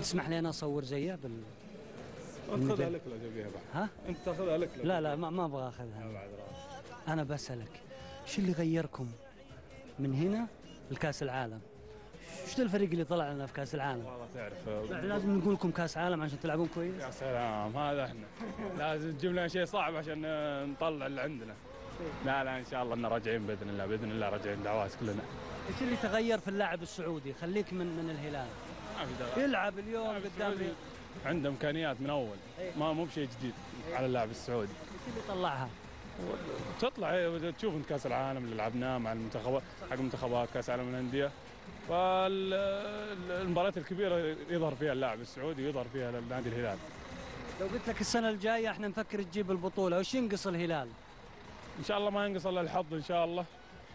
تسمح لي أنا أصور زيه بال أنت لك لا تبيها بعد. ها؟ أنت تاخذها لك لا لا ما, ما أبغى أخذها. أنا بسألك شو اللي غيركم من هنا لكأس العالم؟ شو ذا الفريق اللي طلع لنا في كأس العالم؟ والله تعرف. لا، لازم نقول لكم كأس عالم عشان تلعبون كويس. يا سلام هذا إحنا. لازم تجيب لنا شيء صعب عشان آه، نطلع اللي عندنا. لا لا إن شاء الله اننا راجعين بإذن الله. بإذن الله راجعين دعوات كلنا. إيش اللي تغير في اللاعب السعودي؟ خليك من من الهلال. يلعب اليوم قدام السعودي. إيش عنده إمكانيات من أول. إيه. ما مو بشيء جديد على اللاعب السعودي. اللي طلعها؟ تطلع إيه، تشوف إنت كأس العالم اللي لعبناه مع المنتخبات حق منتخبات كأس العالم الانديه فالمباريات الكبيرة يظهر فيها اللاعب السعودي ويظهر فيها نادي الهلال. لو قلت لك السنة الجاية إحنا نفكر تجيب البطولة وش ينقص الهلال؟ إن شاء الله ما ينقص إلا الحظ إن شاء الله.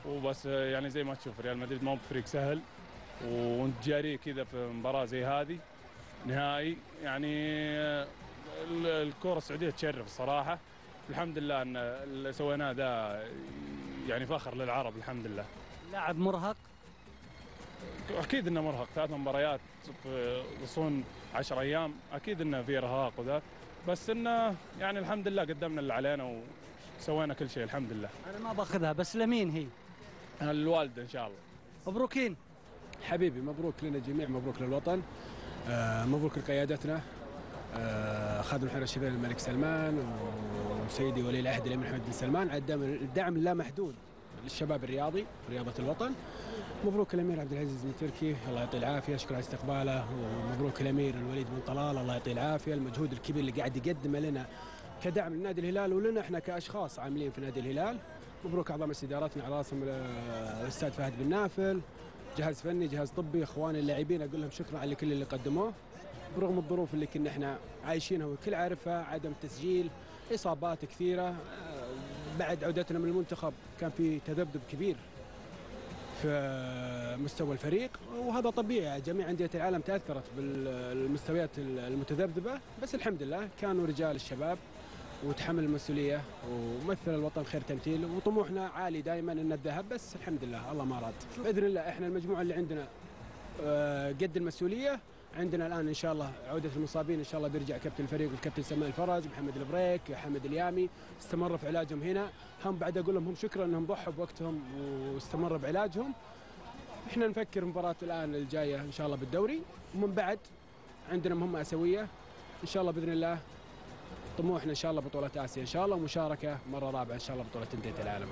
وبس يعني زي ما تشوف ريال مدريد ما هو بفريق سهل. وانت جاري كذا في مباراة زي هذه نهائي. يعني ال- الكره السعودية تشرف الصراحه الحمد لله إن اللي سويناه ده يعني فخر للعرب الحمد لله. لاعب مرهق؟ أكيد إنه مرهق. ثلاث مباريات في غصون 10 أيام أكيد إنه في إرهاق وذا. بس إنه يعني الحمد لله قدمنا اللي علينا وسوينا كل شيء الحمد لله. أنا ما باخذها بس لمين هي؟ الوالده إن شاء الله. مبروكين. حبيبي مبروك لنا جميع مبروك للوطن. آه مبروك لقيادتنا. آه خادم الحرس الشريف الملك سلمان وسيدي ولي العهد الأمير محمد بن سلمان. على الدعم اللامحدود للشباب الرياضي رياضة الوطن. مبروك الامير عبد العزيز بن تركي الله يعطيه العافية اشكر على استقباله. ومبروك الامير الوليد بن طلال الله يعطيه العافية. المجهود الكبير اللي قاعد يقدمه لنا كدعم لنادي الهلال ولنا إحنا كأشخاص عاملين في نادي الهلال. مبروك اعضاء مجلس ادارتنا على راسهم الأستاذ فهد بن نافل. جهاز فني جهاز طبي إخواني اللاعبين أقول لهم شكرا على كل اللي قدموه. برغم الظروف اللي كنا إحنا عايشينها والكل عارفها عدم تسجيل إصابات كثيرة آه، بعد عودتنا من المنتخب كان في تذبذب كبير في مستوى الفريق. وهذا طبيعي جميع أندية العالم تأثرت بالمستويات المتذبذبة. بس الحمد لله كانوا رجال الشباب. وتحمل المسؤولية ومثل الوطن خير تمثيل وطموحنا عالي دائما إن الذهب بس الحمد لله الله ما راد. بإذن الله إحنا المجموعة اللي عندنا آه، قد المسؤولية عندنا الآن إن شاء الله عودة المصابين إن شاء الله بيرجع كابتن الفريق الكابتن سلمان الفرج محمد البريك حمد اليامي استمروا في علاجهم هنا. هم بعد أقول لهم هم شكرا إنهم ضحوا بوقتهم واستمروا بعلاجهم. إحنا نفكر مباراة الآن الجاية إن شاء الله بالدوري ومن بعد عندنا مهمة اسيويه إن شاء الله بإذن الله طموحنا إن شاء الله بطولة آسيا إن شاء الله ومشاركة مرة رابعة إن شاء الله بطولة انديه العالم.